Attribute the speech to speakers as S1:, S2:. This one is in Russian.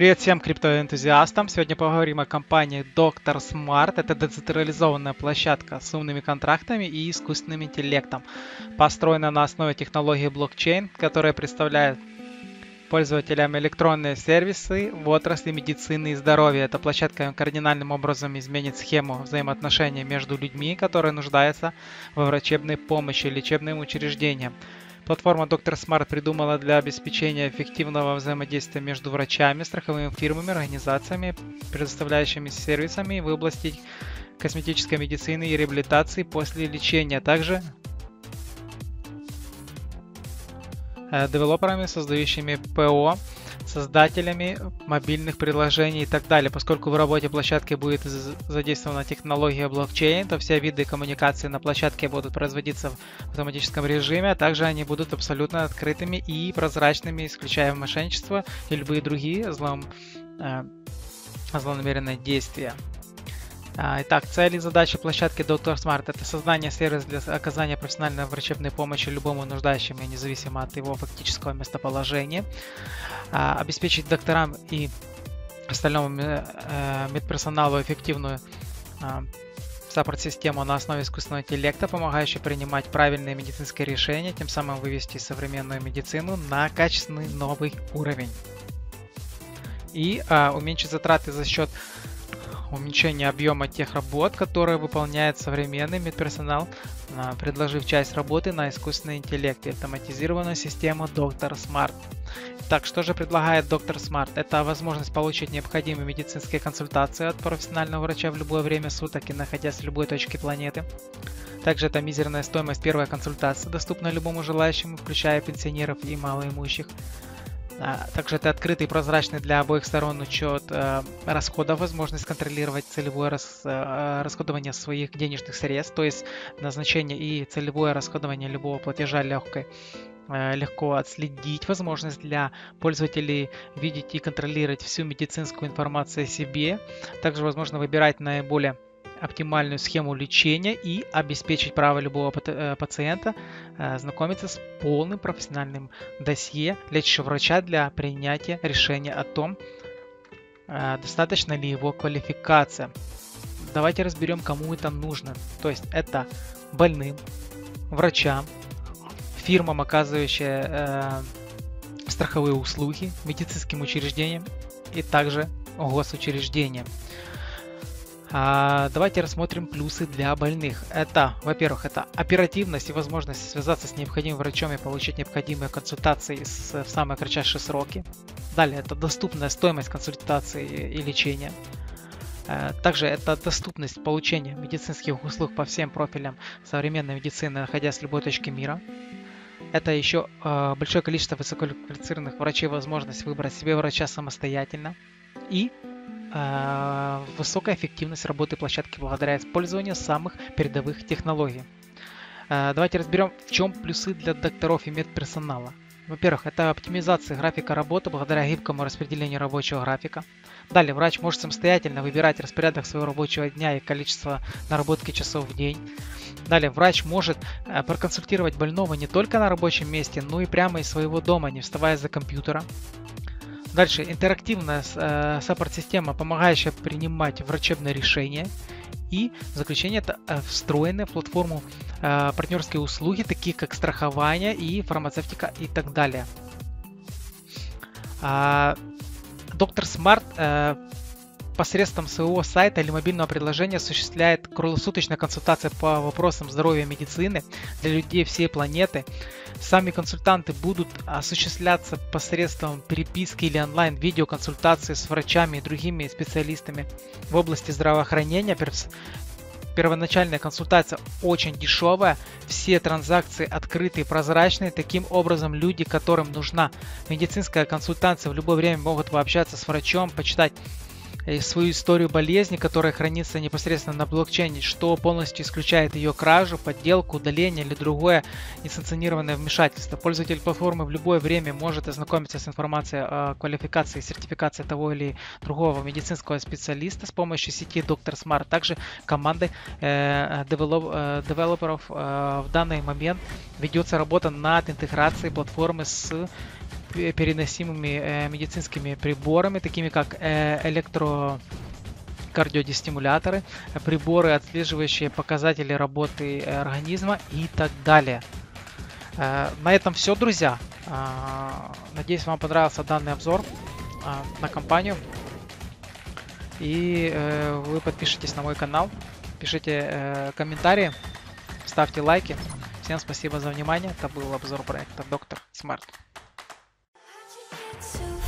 S1: Привет всем криптоэнтузиастам! Сегодня поговорим о компании Dr. Smart. Это децентрализованная площадка с умными контрактами и искусственным интеллектом. Построена на основе технологии блокчейн, которая представляет пользователям электронные сервисы в отрасли медицины и здоровья. Эта площадка кардинальным образом изменит схему взаимоотношений между людьми, которые нуждаются во врачебной помощи лечебным учреждениям. Платформа Dr. Smart придумала для обеспечения эффективного взаимодействия между врачами, страховыми фирмами, организациями, предоставляющими сервисами в области косметической медицины и реабилитации после лечения, а также девелоперами, создающими ПО создателями мобильных приложений и так далее. Поскольку в работе площадки будет задействована технология блокчейн, то все виды коммуникации на площадке будут производиться в автоматическом режиме, а также они будут абсолютно открытыми и прозрачными, исключая мошенничество и любые другие злом, э, злонамеренные действия. Итак, цели и задачи площадки Dr. Smart – это создание сервиса для оказания профессиональной врачебной помощи любому нуждающему, независимо от его фактического местоположения, а, обеспечить докторам и остальному э, медперсоналу эффективную а, саппорт-систему на основе искусственного интеллекта, помогающую принимать правильные медицинские решения, тем самым вывести современную медицину на качественный новый уровень. И а, уменьшить затраты за счет уменьшение объема тех работ, которые выполняет современный медперсонал, а, предложив часть работы на искусственный интеллект и автоматизированную систему Доктор Smart. Так, что же предлагает Доктор Smart? Это возможность получить необходимые медицинские консультации от профессионального врача в любое время суток и находясь в любой точке планеты. Также это мизерная стоимость первой консультации, доступна любому желающему, включая пенсионеров и малоимущих. А, также это открытый и прозрачный для обоих сторон учет э, расходов, возможность контролировать целевое рас, э, расходование своих денежных средств, то есть назначение и целевое расходование любого платежа легкой э, легко отследить, возможность для пользователей видеть и контролировать всю медицинскую информацию о себе, также возможно выбирать наиболее оптимальную схему лечения и обеспечить право любого э, пациента э, знакомиться с полным профессиональным досье лечащего врача для принятия решения о том, э, достаточно ли его квалификация. Давайте разберем, кому это нужно. То есть это больным, врачам, фирмам, оказывающим страховые услуги, медицинским учреждениям и также госучреждениям. А, давайте рассмотрим плюсы для больных. Это, во-первых, это оперативность и возможность связаться с необходимым врачом и получить необходимые консультации в самые кратчайшие сроки. Далее, это доступная стоимость консультации и лечения. Э, также это доступность получения медицинских услуг по всем профилям современной медицины, находясь в любой точке мира. Это еще э, большое количество высококвалифицированных врачей, возможность выбрать себе врача самостоятельно. И высокая эффективность работы площадки благодаря использованию самых передовых технологий. Э, давайте разберем, в чем плюсы для докторов и медперсонала. Во-первых, это оптимизация графика работы благодаря гибкому распределению рабочего графика. Далее, врач может самостоятельно выбирать распорядок своего рабочего дня и количество наработки часов в день. Далее, врач может э, проконсультировать больного не только на рабочем месте, но и прямо из своего дома, не вставая за компьютера. Дальше интерактивная э, саппорт-система, помогающая принимать врачебные решения. И в заключение это э, встроенные в платформу э, партнерские услуги, такие как страхование и фармацевтика и так далее. А, Доктор Смарт посредством своего сайта или мобильного приложения осуществляет круглосуточная консультация по вопросам здоровья и медицины для людей всей планеты. Сами консультанты будут осуществляться посредством переписки или онлайн видеоконсультации с врачами и другими специалистами в области здравоохранения. Первоначальная консультация очень дешевая, все транзакции открытые, прозрачные. Таким образом, люди, которым нужна медицинская консультация, в любое время могут пообщаться с врачом, почитать свою историю болезни, которая хранится непосредственно на блокчейне, что полностью исключает ее кражу, подделку, удаление или другое несанкционированное вмешательство. Пользователь платформы в любое время может ознакомиться с информацией о квалификации и сертификации того или другого медицинского специалиста с помощью сети Доктор Smart. Также командой э, девелоп, э, девелоперов э, в данный момент ведется работа над интеграцией платформы с переносимыми медицинскими приборами, такими как электрокардиодестимуляторы, приборы, отслеживающие показатели работы организма и так далее. На этом все, друзья. Надеюсь, вам понравился данный обзор на компанию. И вы подпишитесь на мой канал, пишите комментарии, ставьте лайки. Всем спасибо за внимание. Это был обзор проекта Доктор Смарт. So.